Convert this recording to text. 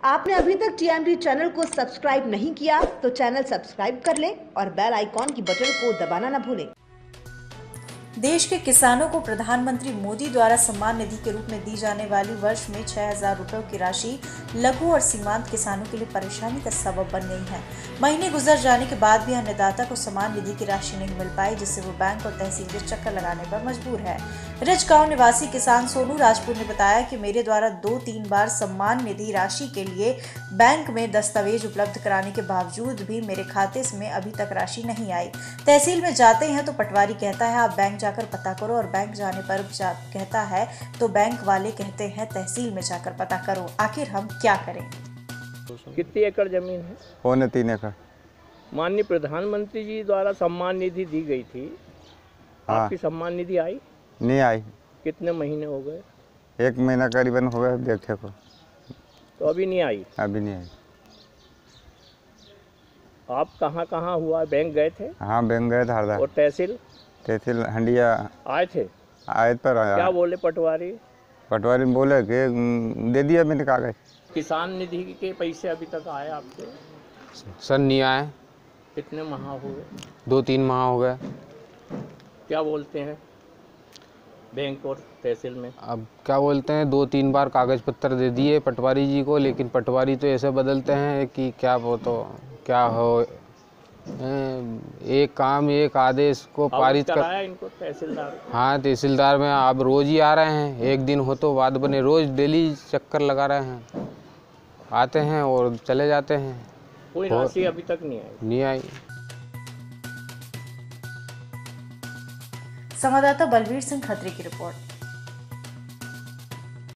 आपने अभी तक टीएमडी चैनल को सब्सक्राइब नहीं किया तो चैनल सब्सक्राइब कर लें और बेल आइकॉन की बटन को दबाना न भूलें। देश के किसानों को प्रधानमंत्री मोदी द्वारा सम्मान निधि के रूप में दी जाने वाली वर्ष में छह हज़ार रुपयों की राशि लघु और सीमांत किसानों के लिए परेशानी का सबब बन गई है। महीने गुजर जाने के बाद भी अन्नदाता को सम्मान निधि की राशि नहीं मिल पाई, जिससे वो बैंक और तहसील के चक्कर लगाने पर मजबूर है। रिच गाँव निवासी किसान सोनू राजपूत ने बताया कि मेरे द्वारा दो तीन बार सम्मान निधि राशि के लिए बैंक में दस्तावेज़ उपलब्ध कराने के बावजूद भी मेरे खाते में अभी तक राशि नहीं आई। तहसील में जाते हैं तो पटवारी कहता है, आप बैंक जाकर पता करो और बैंक जाने पर जा कहता है तो बैंक वाले कहते हैं तहसील में जाकर पता करो आखिर हम क्या करें? कितनी एकड़ ज़मीन है? पौने तीन एकड़। माननीय प्रधानमंत्री जी द्वारा सम्मान निधि दी गई थी। हाँ। आपकी सम्मान निधि आई? नहीं आई। कितने महीने हो गए? एक महीना करीबन हो गया देखे को। तो अभी नहीं आई? अभी नहीं आई। आप कहाँ कहाँ हुआ? बैंक गए थे? हाँ बैंक गए थे और तहसील? तहसील हंडिया आए थे? आयत पर आया। क्या बोले पटवारी? पटवारी बोले कि "हम्म, दे दिया मैंने कागज़। किसान निधि के पैसे अभी तक आए आपके? सर नहीं आए। कितने माह हुए दो तीन माह हो गए। क्या बोलते हैं बैंक और तहसील में? अब क्या बोलते हैं दो तीन बार कागज़ पत्र दे दिए पटवारी जी को लेकिन पटवारी तो ऐसे बदलते हैं कि क्या वो तो क्या हो एक काम एक आदेश को पारित कर इनको तहसीलदार हाँ तहसीलदार में आप रोज ही आ रहे हैं। एक दिन हो तो बाद बने। रोज डेली चक्कर लगा रहे हैं। आते हैं और चले जाते हैं। कोई और- राशि अभी तक नहीं आई? नहीं आई। संवाददाता बलवीर सिंह खत्री की रिपोर्ट।